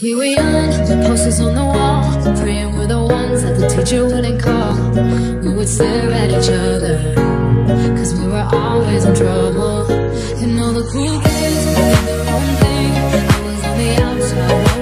Here we are, the posters on the wall Praying we're the ones that the teacher wouldn't call. We would stare at each other Cause we were always in trouble. And all the cool kids were doing their own thing. I was on the outside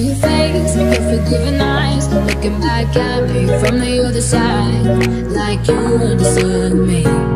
your face your forgiving eyes Looking back at me from the other side Like you understood me.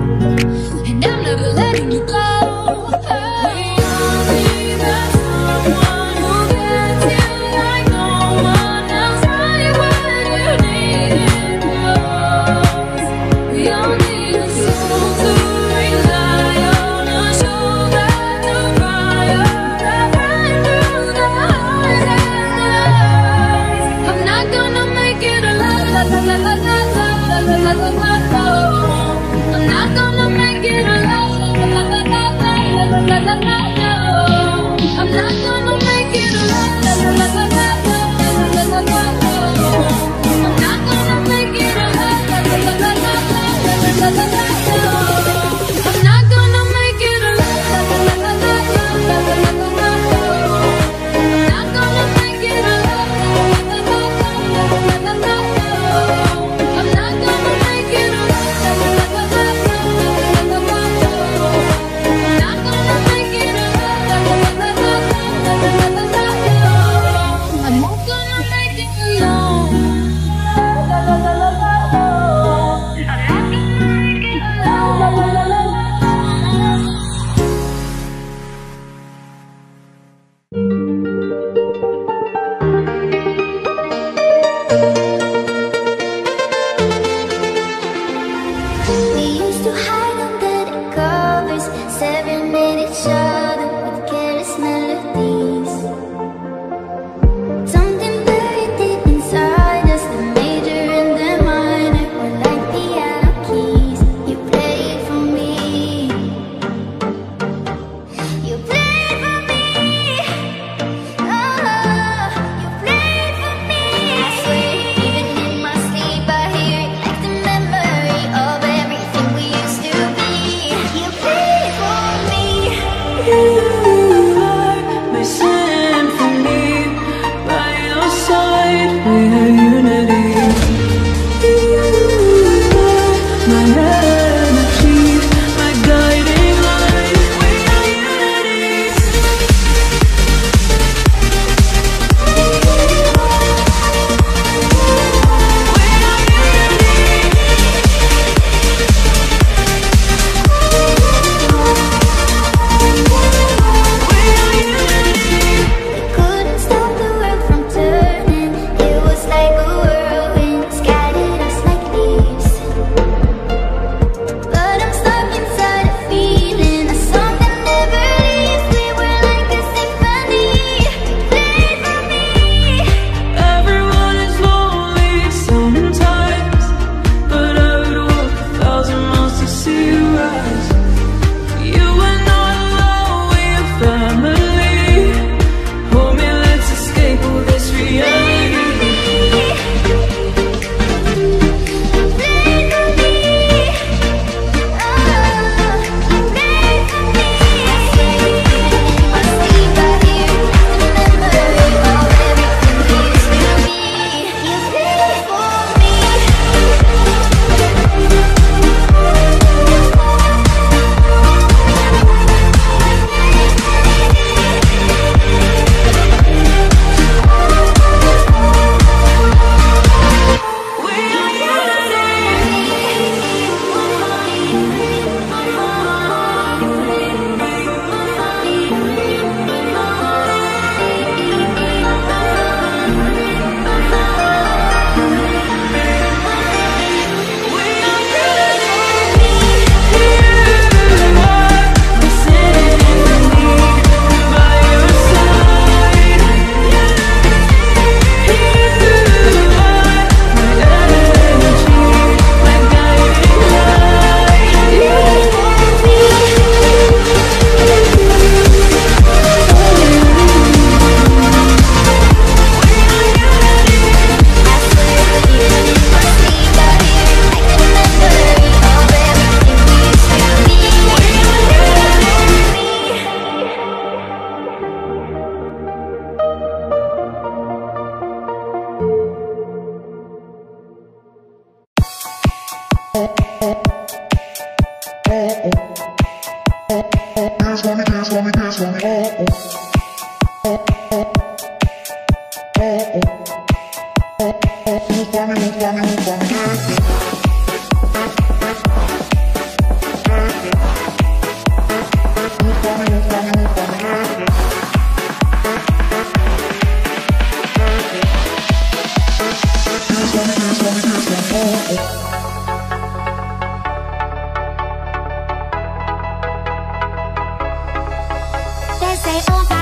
Oh.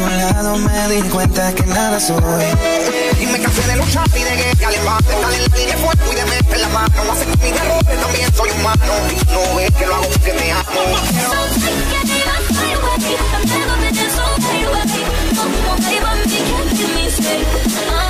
tu lado me di cuenta que nada soy. Y me cansé de luchar y de que al empate Estar en la línea fuerte y de meter la mano. Hace que mis errores también soy humano. Y no ves que lo hago porque te amo. Don't